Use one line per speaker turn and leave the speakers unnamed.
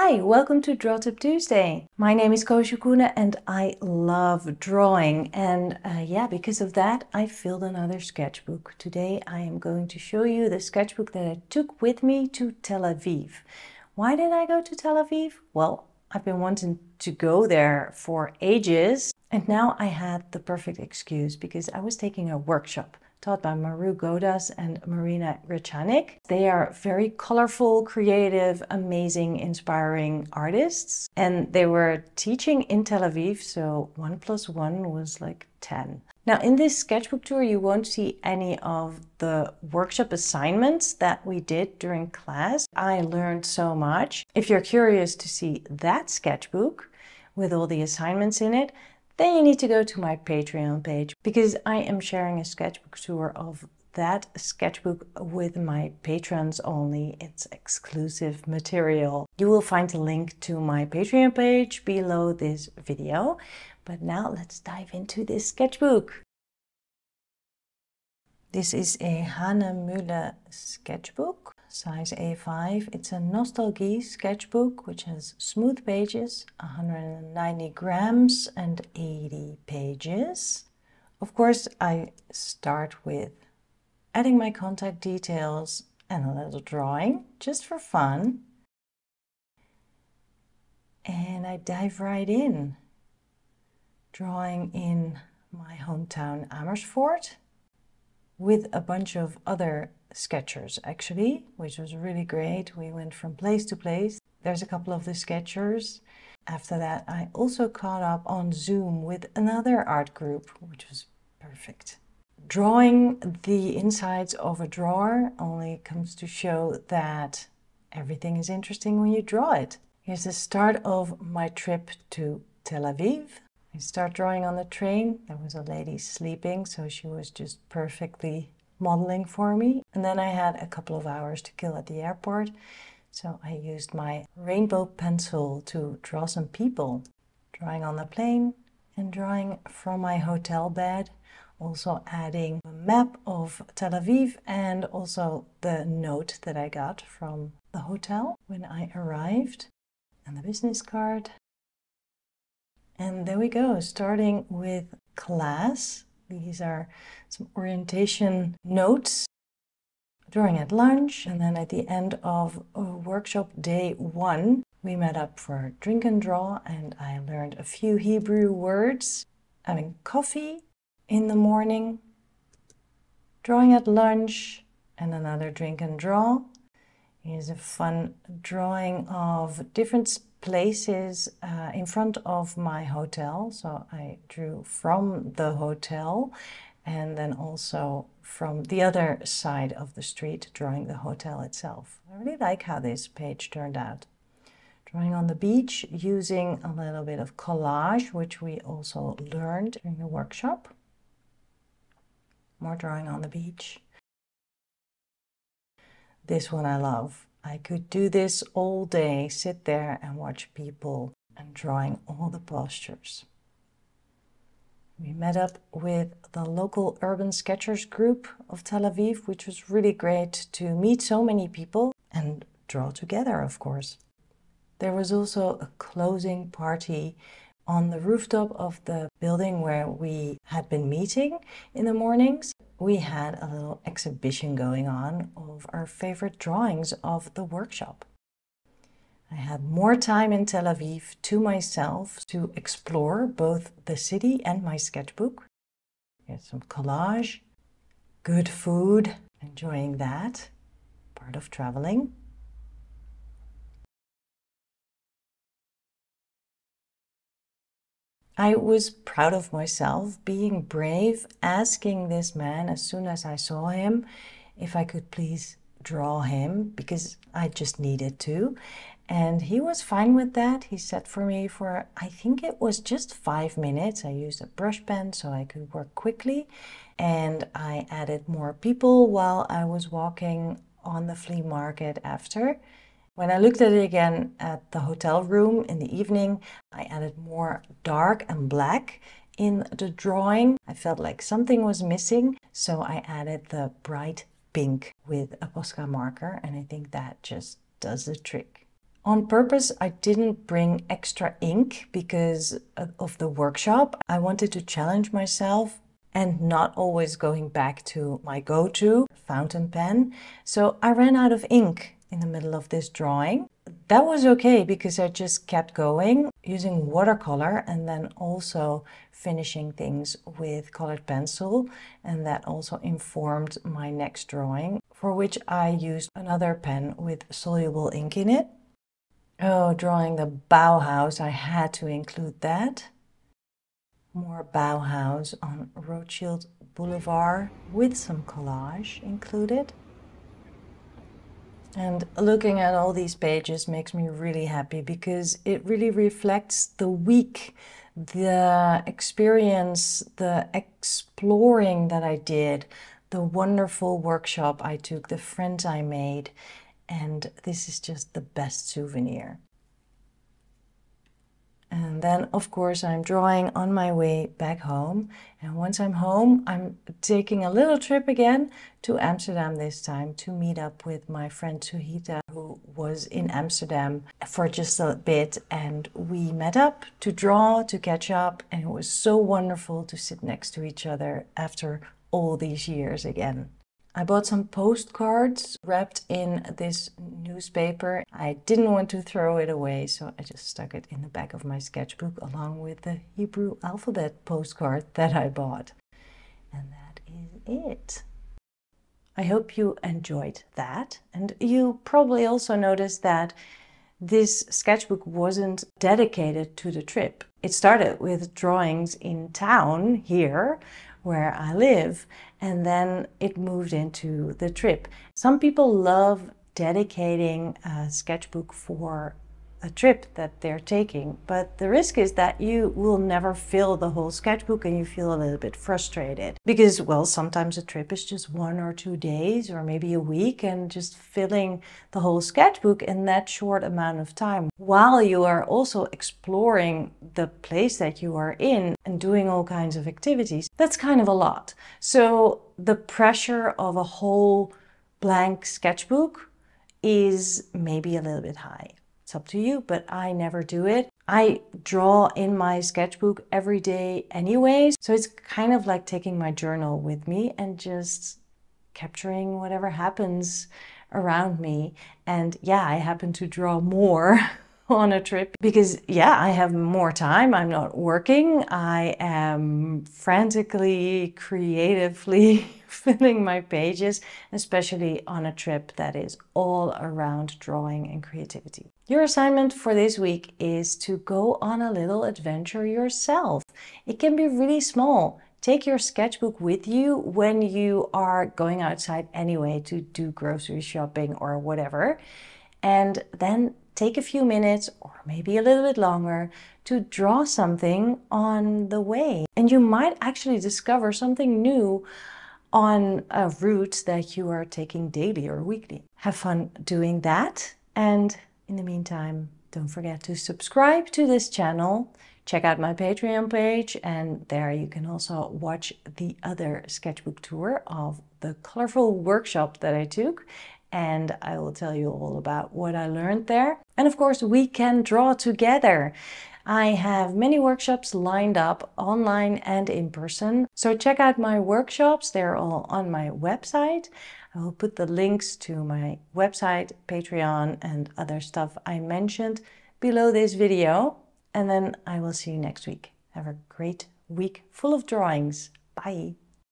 Hi, welcome to Draw Tip Tuesday. My name is Koosje and I love drawing. And uh, yeah, because of that, I filled another sketchbook. Today I am going to show you the sketchbook that I took with me to Tel Aviv. Why did I go to Tel Aviv? Well, I've been wanting to go there for ages. And now I had the perfect excuse because I was taking a workshop taught by Maru Godas and Marina Grechanik. They are very colorful, creative, amazing, inspiring artists. And they were teaching in Tel Aviv, so one plus one was like 10. Now, in this sketchbook tour, you won't see any of the workshop assignments that we did during class. I learned so much. If you're curious to see that sketchbook with all the assignments in it, then you need to go to my Patreon page because I am sharing a sketchbook tour of that sketchbook with my patrons only. It's exclusive material. You will find a link to my Patreon page below this video. But now let's dive into this sketchbook. This is a Hahnemühle sketchbook size A5. It's a Nostalgie sketchbook which has smooth pages, 190 grams and 80 pages. Of course, I start with adding my contact details and a little drawing just for fun. And I dive right in, drawing in my hometown Amersfoort with a bunch of other sketchers actually, which was really great. We went from place to place. There's a couple of the sketchers. After that, I also caught up on Zoom with another art group, which was perfect. Drawing the insides of a drawer only comes to show that everything is interesting when you draw it. Here's the start of my trip to Tel Aviv. I start drawing on the train. There was a lady sleeping, so she was just perfectly modeling for me. And then I had a couple of hours to kill at the airport. So I used my rainbow pencil to draw some people, drawing on the plane and drawing from my hotel bed, also adding a map of Tel Aviv and also the note that I got from the hotel when I arrived and the business card. And there we go, starting with class. These are some orientation notes during at lunch and then at the end of uh, workshop day one we met up for drink and draw and I learned a few Hebrew words. Having coffee in the morning drawing at lunch and another drink and draw. Here's a fun drawing of different places uh, in front of my hotel. So I drew from the hotel and then also from the other side of the street, drawing the hotel itself. I really like how this page turned out. Drawing on the beach using a little bit of collage, which we also learned during the workshop. More drawing on the beach. This one I love. I could do this all day, sit there and watch people and drawing all the postures. We met up with the local urban sketchers group of Tel Aviv, which was really great to meet so many people and draw together, of course. There was also a closing party on the rooftop of the building where we had been meeting in the mornings we had a little exhibition going on of our favorite drawings of the workshop. I had more time in Tel Aviv to myself to explore both the city and my sketchbook. Get some collage, good food, enjoying that, part of traveling. I was proud of myself being brave, asking this man as soon as I saw him if I could please draw him because I just needed to. And he was fine with that. He sat for me for, I think it was just five minutes. I used a brush pen so I could work quickly. And I added more people while I was walking on the flea market after. When I looked at it again at the hotel room in the evening, I added more dark and black in the drawing. I felt like something was missing, so I added the bright pink with a Posca marker, and I think that just does the trick. On purpose, I didn't bring extra ink because of the workshop. I wanted to challenge myself and not always going back to my go-to fountain pen. So I ran out of ink in the middle of this drawing. That was okay because I just kept going using watercolor and then also finishing things with colored pencil and that also informed my next drawing for which I used another pen with soluble ink in it. Oh, drawing the Bauhaus, I had to include that. More Bauhaus on Rothschild Boulevard with some collage included. And looking at all these pages makes me really happy because it really reflects the week, the experience, the exploring that I did, the wonderful workshop I took, the friends I made. And this is just the best souvenir. And then, of course, I'm drawing on my way back home. And once I'm home, I'm taking a little trip again to Amsterdam this time to meet up with my friend Suhita, who was in Amsterdam for just a bit. And we met up to draw, to catch up. And it was so wonderful to sit next to each other after all these years again. I bought some postcards wrapped in this newspaper. I didn't want to throw it away, so I just stuck it in the back of my sketchbook along with the Hebrew alphabet postcard that I bought. And that is it. I hope you enjoyed that. And you probably also noticed that this sketchbook wasn't dedicated to the trip. It started with drawings in town here, where I live, and then it moved into the trip. Some people love dedicating a sketchbook for a trip that they're taking, but the risk is that you will never fill the whole sketchbook and you feel a little bit frustrated because, well, sometimes a trip is just one or two days or maybe a week and just filling the whole sketchbook in that short amount of time while you are also exploring the place that you are in and doing all kinds of activities. That's kind of a lot. So the pressure of a whole blank sketchbook is maybe a little bit high. It's up to you, but I never do it. I draw in my sketchbook every day anyways, so it's kind of like taking my journal with me and just capturing whatever happens around me. And yeah, I happen to draw more on a trip because yeah, I have more time. I'm not working. I am frantically, creatively filling my pages, especially on a trip that is all around drawing and creativity. Your assignment for this week is to go on a little adventure yourself. It can be really small. Take your sketchbook with you when you are going outside anyway to do grocery shopping or whatever. And then take a few minutes or maybe a little bit longer to draw something on the way. And you might actually discover something new on a route that you are taking daily or weekly. Have fun doing that. And in the meantime, don't forget to subscribe to this channel. Check out my Patreon page, and there you can also watch the other sketchbook tour of the colorful workshop that I took and I will tell you all about what I learned there. And of course, we can draw together. I have many workshops lined up online and in person. So check out my workshops. They're all on my website. I will put the links to my website, Patreon, and other stuff I mentioned below this video. And then I will see you next week. Have a great week full of drawings. Bye.